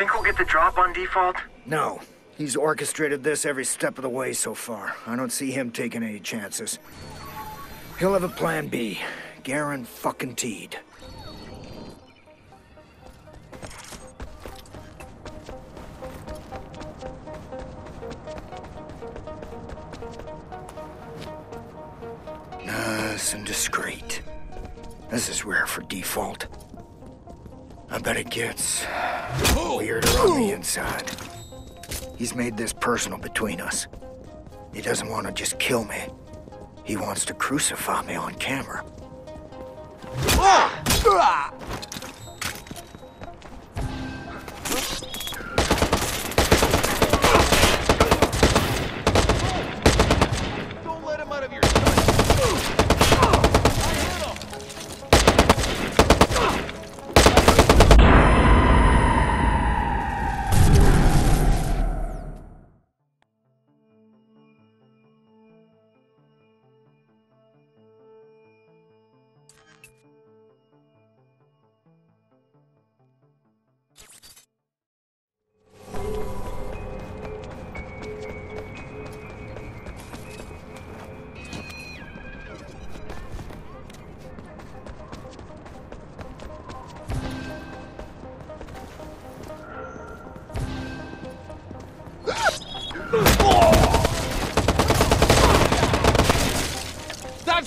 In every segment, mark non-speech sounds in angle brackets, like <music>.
think we'll get the drop on Defalt? No. He's orchestrated this every step of the way so far. I don't see him taking any chances. He'll have a plan B. Garen fucking teed. Nice and discreet. This is rare for Defalt. I bet it gets weirder on the inside. He's made this personal between us. He doesn't want to just kill me. He wants to crucify me on camera. Ah! Ah!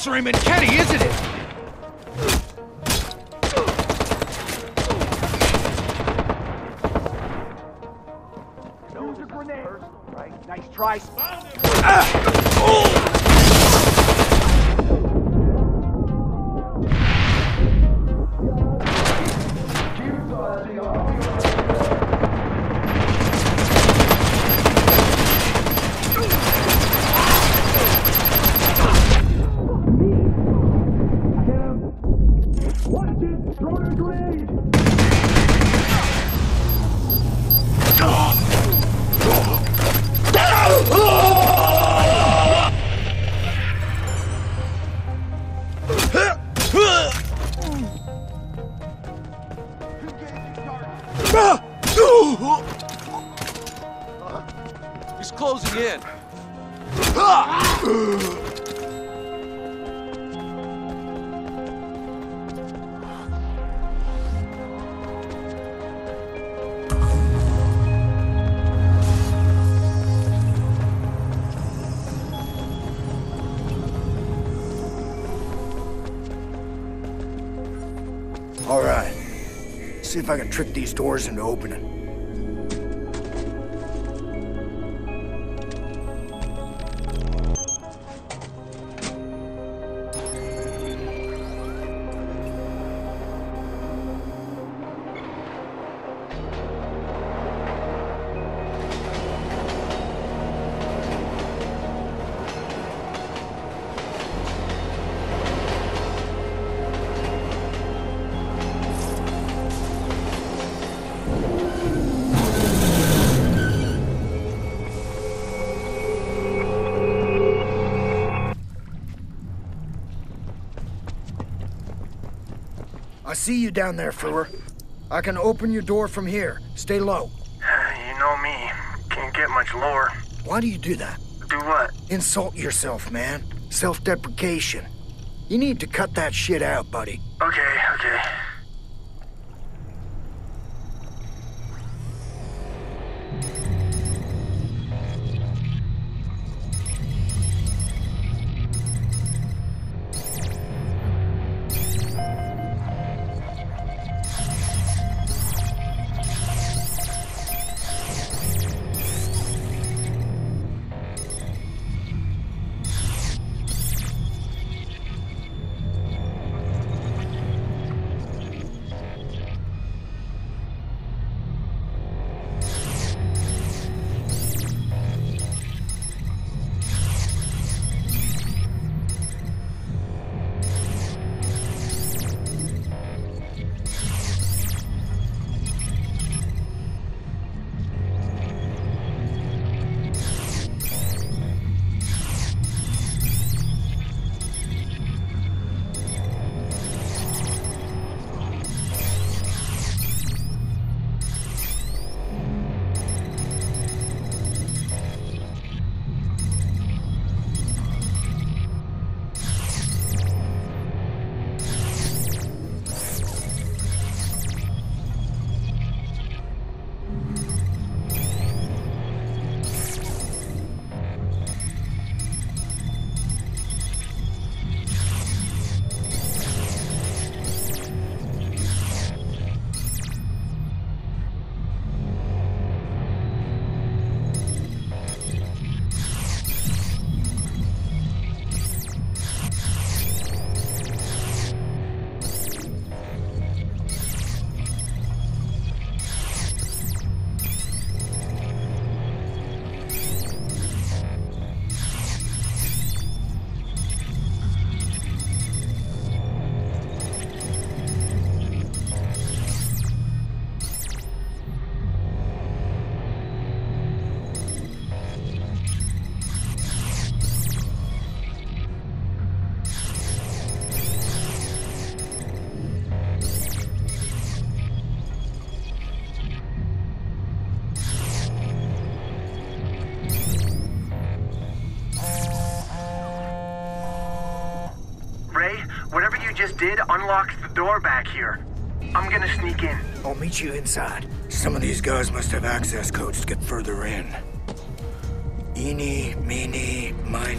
That's Raymond Kenney, isn't it? Nice try. He's I can trick these doors into opening. I see you down there, Frewer. I can open your door from here. Stay low. <sighs> You know me. Can't get much lower. Why do you do that? Do what? Insult yourself, man. Self deprecation. You need to cut that shit out, buddy. Okay, okay. Just did unlocked the door back here. I'm gonna sneak in. I'll meet you inside. Some of these guys must have access codes to get further in. Eeny, meeny, miny.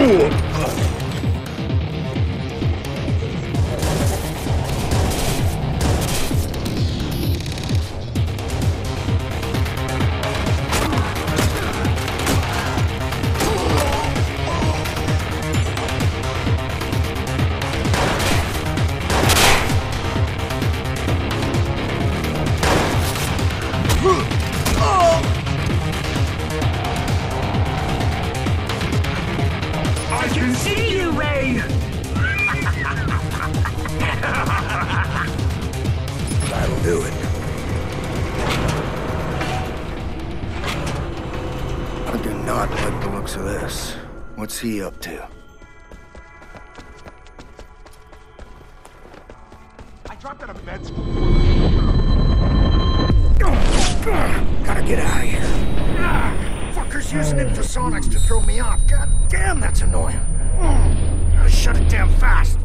Uhum. I can see you, Ray! That'll do it. I do not like the looks of this. What's he up to? I dropped out of med school. Gotta get out of here. Fucker's using infrasonics to throw me off. God damn, that's annoying. Mm, shut it down fast.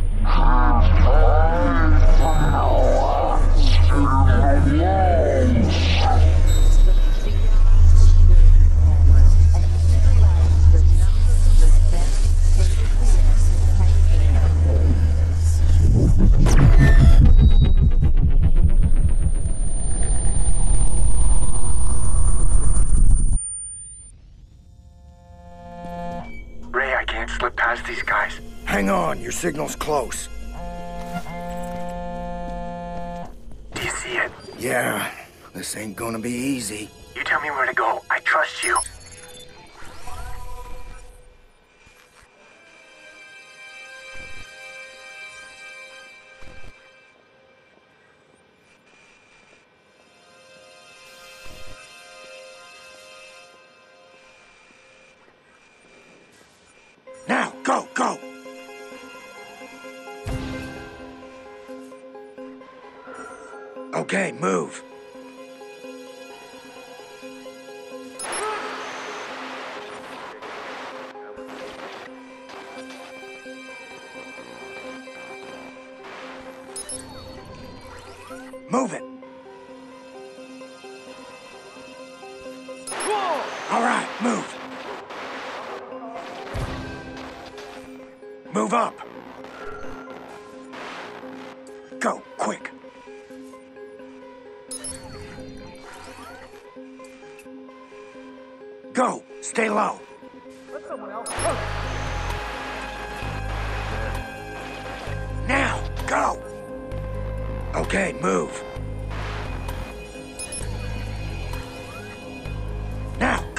Signal's close. Do you see it? Yeah, this ain't gonna be easy. You tell me where to go. I trust you. Now, go, go! Okay, move. Move it.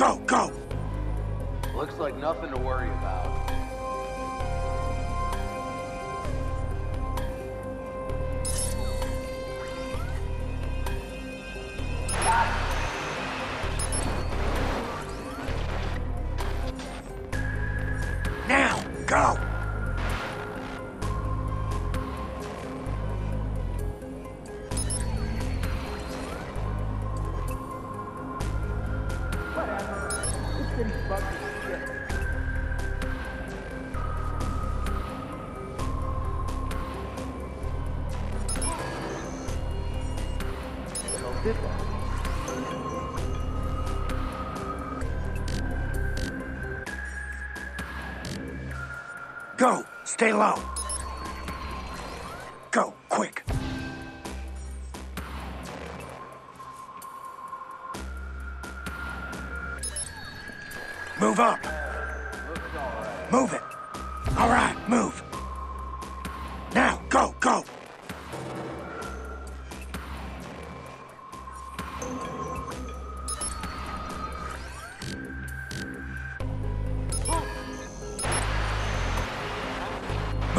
Go, go. Looks like nothing to worry about. did that. Go! Stay low!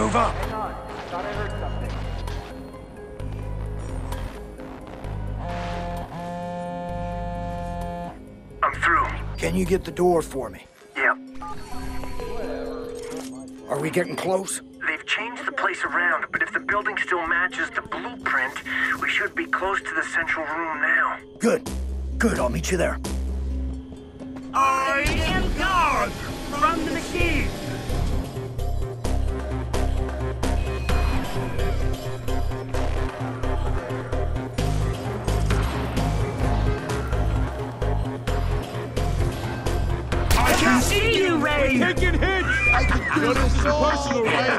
Move up. Thought I heard something. I'm through. Can you get the door for me? Yep. Are we getting close? They've changed the place around, but if the building still matches the blueprint, we should be close to the central room now. Good. Good, I'll meet you there. I this is personal, right?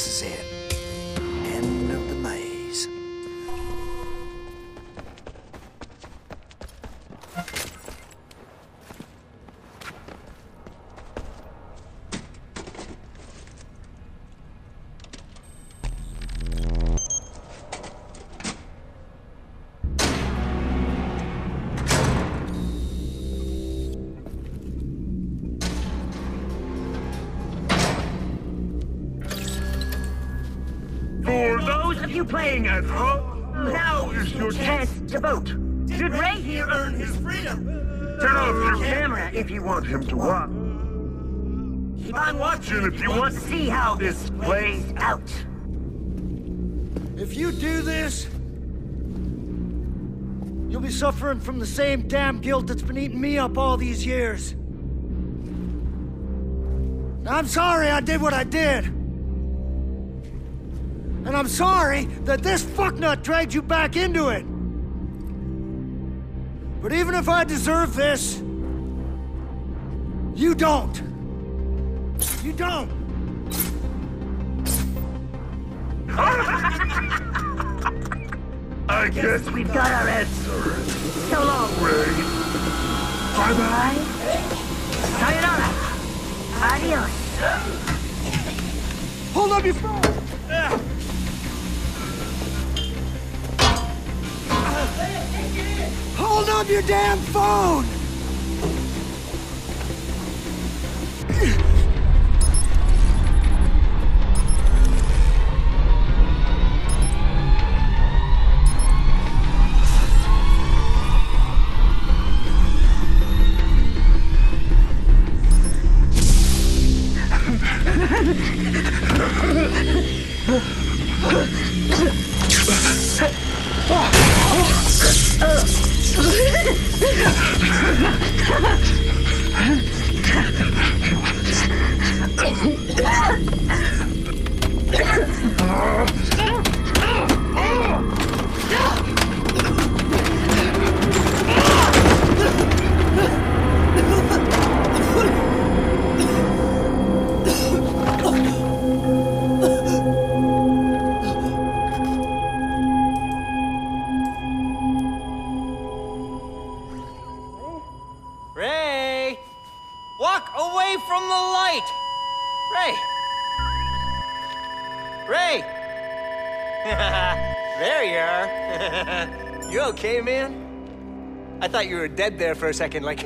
This is it. You playing at home, now is your chance to vote. Should Ray here earn his freedom? Turn off your camera if you want him to walk. Keep on watching if you want to see how this plays out. If you do this, you'll be suffering from the same damn guilt that's been eating me up all these years. I'm sorry I did what I did. And I'm sorry that this fucknut dragged you back into it. But even if I deserve this, you don't. You don't. <laughs> I guess we've got our answer. So long, Ray. Bye-bye. Sayonara. Adios. Hold up your phone! Hold up your damn phone! Thought you were dead there for a second, like